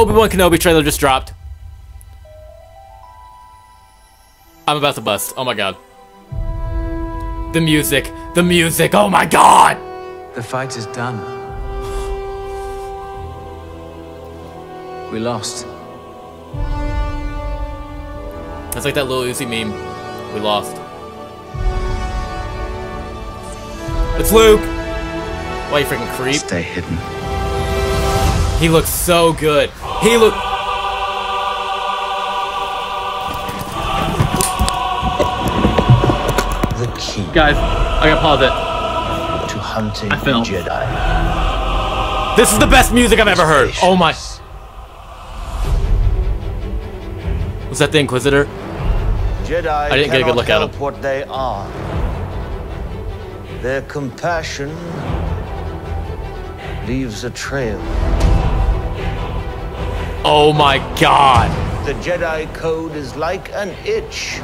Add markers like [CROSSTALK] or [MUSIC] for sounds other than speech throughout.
Obi-Wan Kenobi trailer just dropped. I'm about to bust. Oh my god. The music. The music. Oh my god! The fight is done. We lost. That's like that little Uzi meme. We lost. It's Luke! Why you freaking creep? Stay hidden. He looks so good. He look. The key Guys, I gotta pause it. to hunting I fell. Jedi. This is the best music I've ever heard. Oh my. Was that the Inquisitor? Jedi I didn't get a good look at help him. what they are. Their compassion leaves a trail. Oh my god. The Jedi Code is like an itch.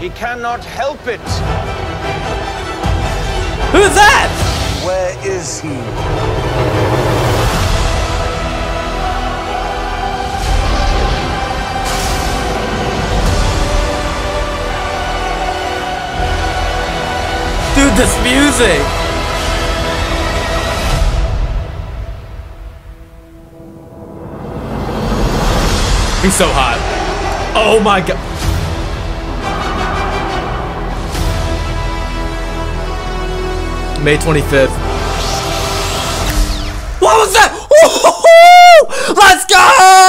He cannot help it. Who's that? Where is he? Dude, this music. He's so hot. Oh my god. May 25th. What was that? [LAUGHS] Let's go!